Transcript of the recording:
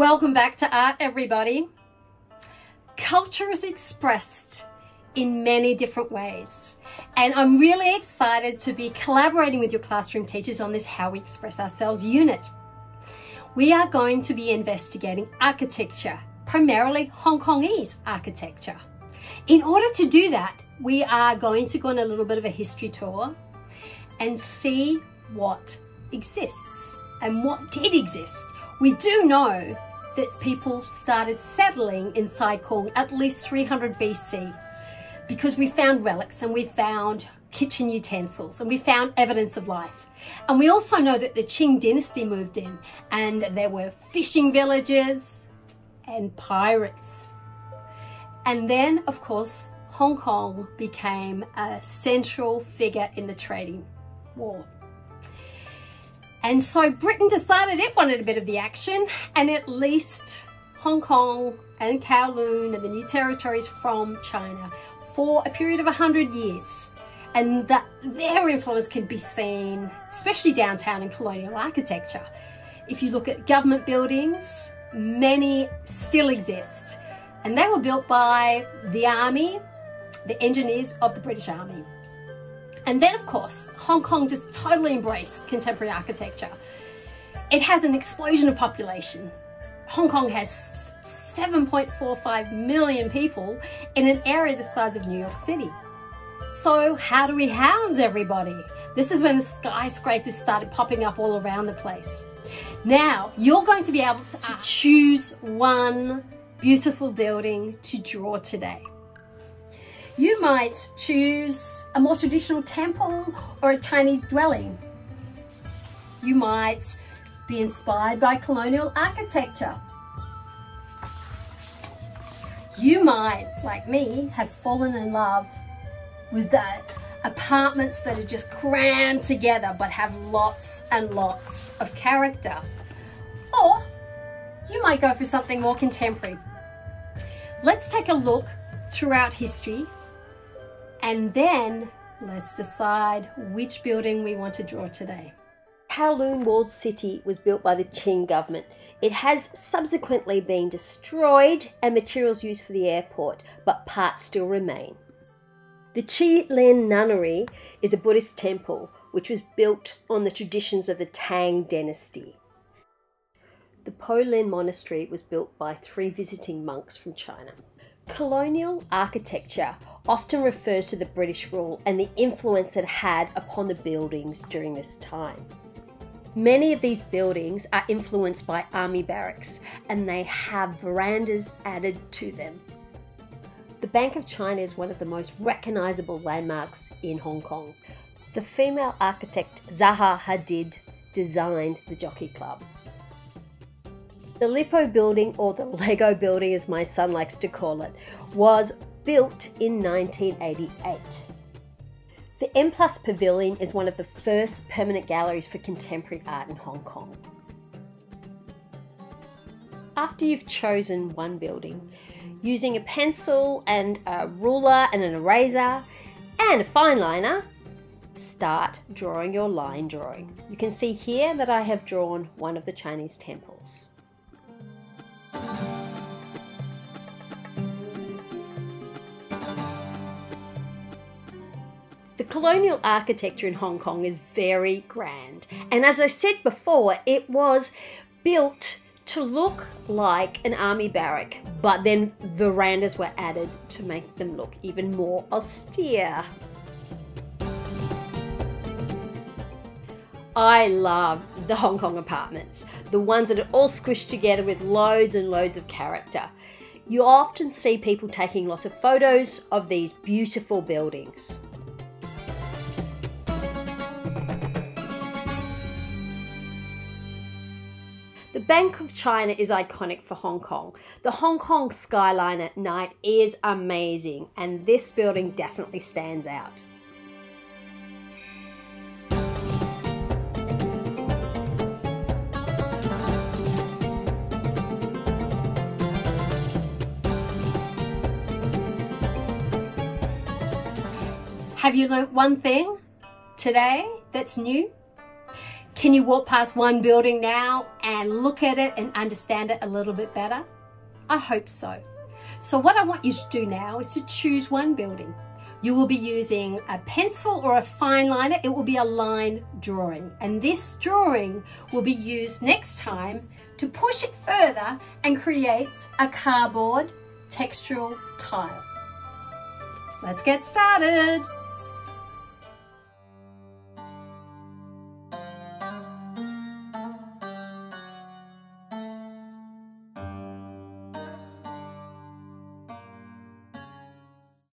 Welcome back to Art, everybody. Culture is expressed in many different ways. And I'm really excited to be collaborating with your classroom teachers on this How We Express Ourselves unit. We are going to be investigating architecture, primarily Hong Kongese architecture. In order to do that, we are going to go on a little bit of a history tour and see what exists and what did exist. We do know that people started settling in Sai Kung at least 300 BC because we found relics and we found kitchen utensils and we found evidence of life. And we also know that the Qing dynasty moved in and there were fishing villages and pirates. And then, of course, Hong Kong became a central figure in the trading war. And so Britain decided it wanted a bit of the action and at least Hong Kong and Kowloon and the new territories from China for a period of 100 years. And that their influence can be seen, especially downtown in colonial architecture. If you look at government buildings, many still exist. And they were built by the army, the engineers of the British Army. And then, of course, Hong Kong just totally embraced contemporary architecture. It has an explosion of population. Hong Kong has 7.45 million people in an area the size of New York City. So how do we house everybody? This is when the skyscrapers started popping up all around the place. Now, you're going to be able to choose one beautiful building to draw today. You might choose a more traditional temple or a Chinese dwelling. You might be inspired by colonial architecture you might, like me, have fallen in love with the apartments that are just crammed together but have lots and lots of character. Or you might go for something more contemporary. Let's take a look throughout history and then let's decide which building we want to draw today. Kowloon Walled City was built by the Qing government it has subsequently been destroyed and materials used for the airport, but parts still remain. The Chi Lin Nunnery is a Buddhist temple which was built on the traditions of the Tang dynasty. The Po Lin Monastery was built by three visiting monks from China. Colonial architecture often refers to the British rule and the influence it had upon the buildings during this time. Many of these buildings are influenced by army barracks and they have verandas added to them. The Bank of China is one of the most recognizable landmarks in Hong Kong. The female architect Zaha Hadid designed the Jockey Club. The Lippo building, or the Lego building as my son likes to call it, was built in 1988. The M Plus Pavilion is one of the first permanent galleries for contemporary art in Hong Kong. After you've chosen one building, using a pencil and a ruler and an eraser and a fine liner, start drawing your line drawing. You can see here that I have drawn one of the Chinese temples. The colonial architecture in Hong Kong is very grand. And as I said before, it was built to look like an army barrack, but then verandas were added to make them look even more austere. I love the Hong Kong apartments, the ones that are all squished together with loads and loads of character. You often see people taking lots of photos of these beautiful buildings. Bank of China is iconic for Hong Kong. The Hong Kong skyline at night is amazing, and this building definitely stands out. Have you learnt one thing today that's new? Can you walk past one building now and look at it and understand it a little bit better? I hope so. So what I want you to do now is to choose one building. You will be using a pencil or a fine liner. It will be a line drawing. And this drawing will be used next time to push it further and create a cardboard textural tile. Let's get started.